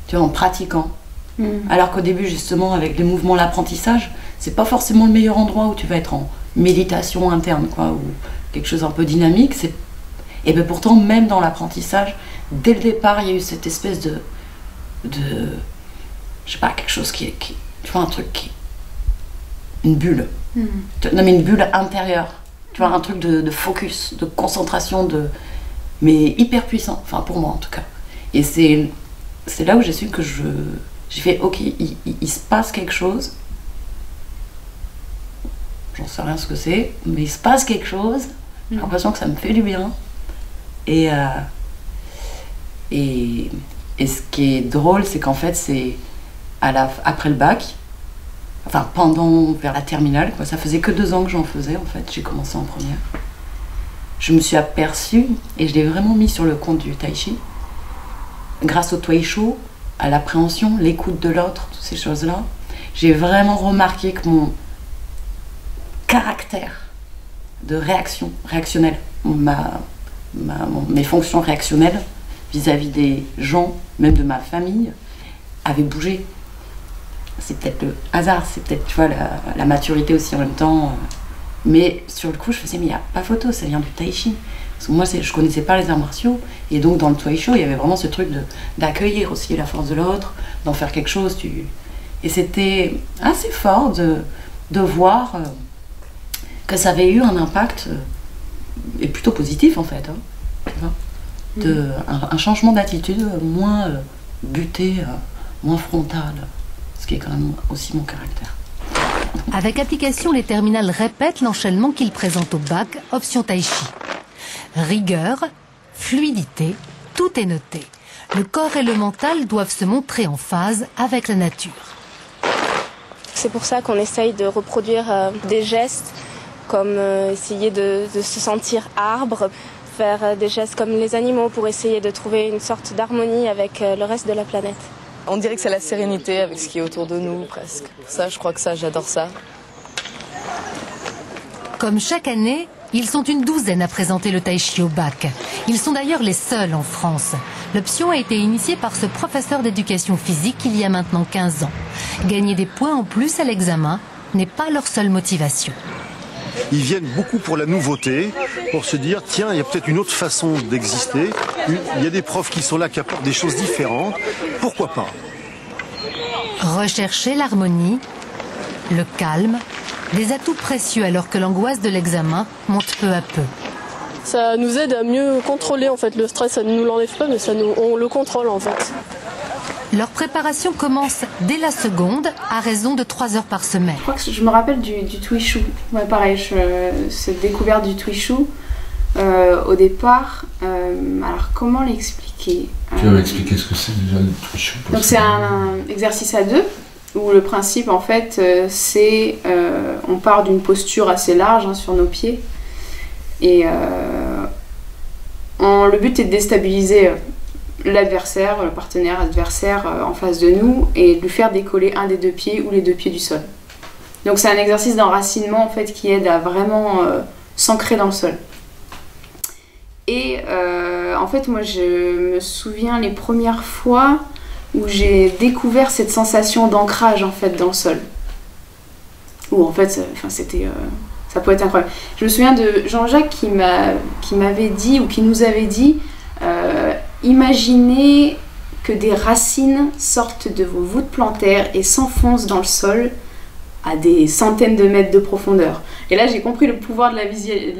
tu vois, en pratiquant. Mm. Alors qu'au début, justement, avec les mouvements, l'apprentissage, c'est pas forcément le meilleur endroit où tu vas être en méditation interne, quoi, ou quelque chose un peu dynamique. C'est... Et bien pourtant, même dans l'apprentissage, dès le départ, il y a eu cette espèce de. de je sais pas, quelque chose qui est. Qui, tu vois, un truc qui. Une bulle. Mm. Tu- Non, mais une bulle intérieure. Tu vois, un truc de, focus, de concentration, de. Mais hyper puissant, enfin pour moi en tout cas. Et c'est, là où j'ai su que je. J'ai fait, ok, il, il- se passe quelque chose. J'en sais rien ce que c'est, mais il se passe quelque chose. J'ai l'impression que ça me fait du bien. Et, euh, et, et ce qui est drôle, c'est qu'en fait, c'est après le bac, enfin pendant, vers la terminale, quoi, ça faisait que deux ans que j'en faisais en fait, j'ai commencé en première. Je me suis aperçue, et je l'ai vraiment mis sur le compte du tai chi, grâce au toei show, à l'appréhension, l'écoute de l'autre, toutes ces choses-là, j'ai vraiment remarqué que mon caractère de réaction, réactionnelle, ma, ma- mes fonctions réactionnelles vis-à-vis des gens, même de ma famille, avaient bougé. C'est peut-être le hasard, c'est peut-être tu vois, la, la maturité aussi en même temps. euh. Mais sur le coup, je faisais, mais il n'y a pas photo, ça vient du tai chi. Parce que moi, je connaissais pas les arts martiaux. Et donc, dans le Toy Show, il y avait vraiment ce truc d'accueillir aussi la force de l'autre, d'en faire quelque chose. Tu... Et c'était assez fort de, de voir euh, que ça avait eu un impact, euh, et plutôt positif en fait. hein, tu vois. de, un, un changement d'attitude moins buté, moins frontal. Ce qui est quand même aussi mon caractère. Avec application, les terminales répètent l'enchaînement qu'ils présentent au bac, option tai chi. Rigueur, fluidité, tout est noté. Le corps et le mental doivent se montrer en phase avec la nature. C'est pour ça qu'on essaye de reproduire euh, des gestes comme euh, essayer de, de se sentir arbre, faire euh, des gestes comme les animaux pour essayer de trouver une sorte d'harmonie avec le reste de la planète. On dirait que c'est la sérénité avec ce qui est autour de nous presque. Ça, je crois que ça, j'adore ça. Comme chaque année, ils sont une douzaine à présenter le tai chi au bac. Ils sont d'ailleurs les seuls en France. L'option a été initiée par ce professeur d'éducation physique il y a maintenant 15 ans. Gagner des points en plus à l'examen n'est pas leur seule motivation. Ils viennent beaucoup pour la nouveauté, pour se dire tiens, il y a peut-être une autre façon d'exister. Il y a des profs qui sont là, qui apportent des choses différentes. Pourquoi pas? Rechercher l'harmonie, le calme, des atouts précieux alors que l'angoisse de l'examen monte peu à peu. Ça nous aide à mieux contrôler en fait le stress, ça ne nous l'enlève pas mais ça nous, on le contrôle en fait. Leur préparation commence dès la seconde à raison de 3 heures par semaine. Je crois que je me rappelle du, du Twishu. Ouais, pareil, je- cette découverte du Twishu. euh, au départ, euh, alors comment l'expliquer Tu Euh, vas m'expliquer ce que c'est déjà le Twitch Donc c'est un exercice à deux où le principe en fait euh, c'est euh, on part d'une posture assez large hein, sur nos pieds et euh, on- le but est de déstabiliser euh, l'adversaire, le partenaire adversaire euh, en face de nous et lui faire décoller un des deux pieds ou les deux pieds du sol. Donc c'est un exercice d'enracinement en fait qui aide à vraiment euh, s'ancrer dans le sol. Et euh, en fait moi je me souviens les premières fois où j'ai découvert cette sensation d'ancrage en fait dans le sol. Où en fait, c'était, ça pouvait être incroyable. Je me souviens de Jean-Jacques qui m'a, qui m'avait dit ou qui nous avait dit, imaginez que des racines sortent de vos voûtes plantaires et s'enfoncent dans le sol à des centaines de mètres de profondeur. Et là, j'ai compris le pouvoir de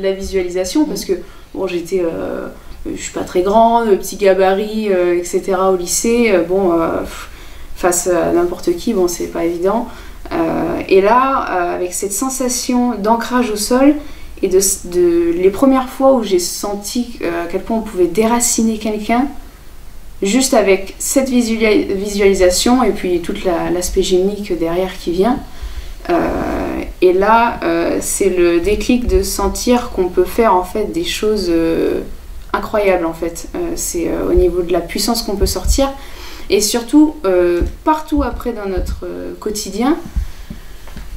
la, visualisation parce que bon, j'étais, euh, suis pas très grande, petit gabarit, euh, etc. au lycée. Euh, face à n'importe qui, bon, c'est pas évident. Et là, avec cette sensation d'ancrage au sol et de, les premières fois où j'ai senti euh, à quel point on pouvait déraciner quelqu'un, juste avec cette visuali- visualisation et puis tout l'aspect génique derrière qui vient. Euh, et là, euh, c'est le déclic de sentir qu'on peut faire en fait des choses incroyables en fait. C'est au niveau de la puissance qu'on peut sortir et surtout partout après dans notre quotidien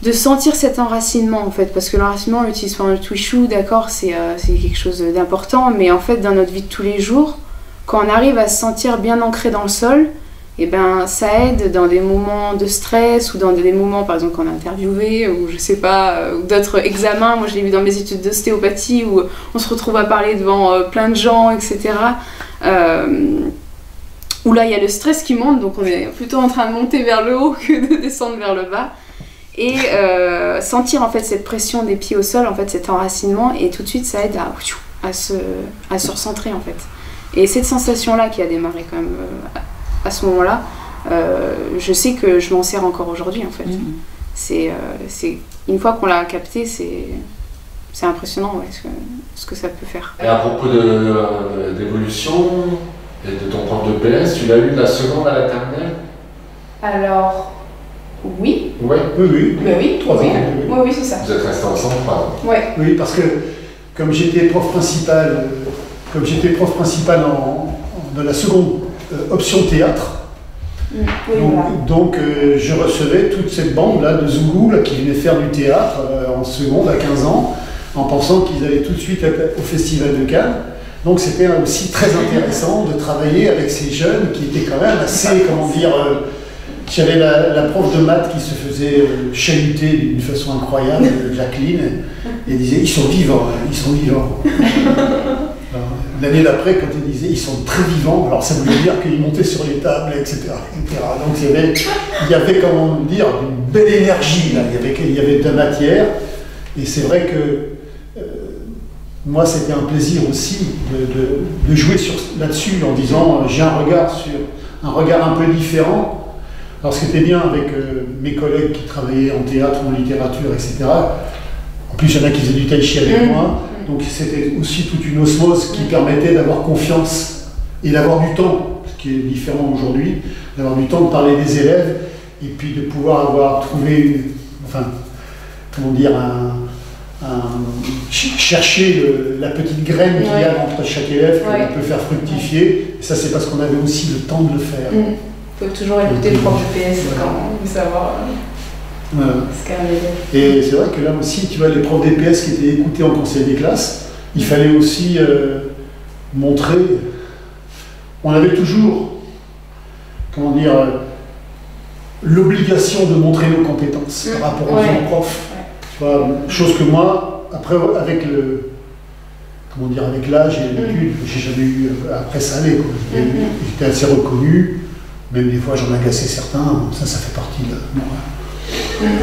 de sentir cet enracinement en fait parce que l'enracinement on l'utilise pendant le twishu d'accord c'est euh, c'est quelque chose d'important mais en fait dans notre vie de tous les jours quand on arrive à se sentir bien ancré dans le sol et ben ça aide dans des moments de stress ou dans des moments par exemple quand on est interviewé ou je sais pas euh, ou d'autres examens. Moi je l'ai vu dans mes études d'ostéopathie où on se retrouve à parler devant euh, plein de gens etc Euh, où là il y a le stress qui monte donc on est plutôt en train de monter vers le haut que de descendre vers le bas et euh, sentir en fait cette pression des pieds au sol en fait cet enracinement et tout de suite ça aide à, à, se, à se recentrer en fait et cette sensation là qui a démarré quand même euh, à ce moment-là, euh, je sais que je m'en sers encore aujourd'hui en fait. C'est, euh, c'est une fois qu'on l'a capté, c'est, c'est impressionnant ouais, ce, que, ce que ça peut faire. Et à propos de, euh, d'évolution et de ton prof de PS, tu l'as eu de la seconde à la terminale? Alors, oui. Ouais. Oui, oui. Bah oui, Trois oui. ans. Oui, oui, c'est ça. Vous êtes restés ensemble trois ans. Ouais. Oui, parce que comme j'étais prof principal, euh, comme j'étais prof principal en, en- dans la seconde euh, option théâtre, Mm. Oui, donc, voilà. donc, euh, je recevais toute cette bande là de Zougou là, qui venaient faire du théâtre euh, en seconde à 15 ans, en pensant qu'ils allaient tout de suite être au Festival de Cannes. Donc c'était aussi très intéressant de travailler avec ces jeunes qui étaient quand même assez, comment dire, euh, j'avais la, la prof de maths qui se faisait euh, chahuter d'une façon incroyable, Jacqueline, et disait ils sont vivants, hein, ils sont vivants. L'année d'après, quand il disait ils sont très vivants, alors ça voulait dire qu'ils montaient sur les tables, etc. etc. Donc il y avait, il y avait comment dire, une belle énergie là, il y avait, il y avait de la matière. Et c'est vrai que euh, moi, c'était un plaisir aussi de, de- de jouer là-dessus en disant euh, j'ai un regard sur un regard un peu différent. Alors ce qui était bien avec euh, mes collègues qui travaillaient en théâtre ou en littérature, etc. En plus, il y en a qui faisaient du tai chi avec Mm. moi. Donc c'était aussi toute une osmose qui permettait d'avoir confiance et d'avoir du temps, ce qui est différent aujourd'hui, d'avoir du temps de parler des élèves et puis de pouvoir avoir trouvé, une- enfin, comment dire, un, un- ch- chercher le- la petite graine qu'il y a entre chaque élève qu'on Ouais. peut faire fructifier. Et ça, c'est parce qu'on avait aussi le temps de le faire. Mm. Faut toujours écouter le prof de PS quand veut savoir euh, élève. Et c'est vrai que là aussi, tu vois, les profs d'EPS qui étaient écoutés en conseil des classes, il fallait aussi euh, montrer. On avait toujours, comment dire, euh, l'obligation de montrer nos compétences Mm. par rapport aux Ouais. autres profs. Tu vois, chose que moi, après, avec le. Comment dire, avec l'âge et l'habitude, j'ai jamais eu. Après, ça allait, Mm. j'étais assez reconnu, même des fois j'en agaçais certains, ça, ça fait partie de. voilà.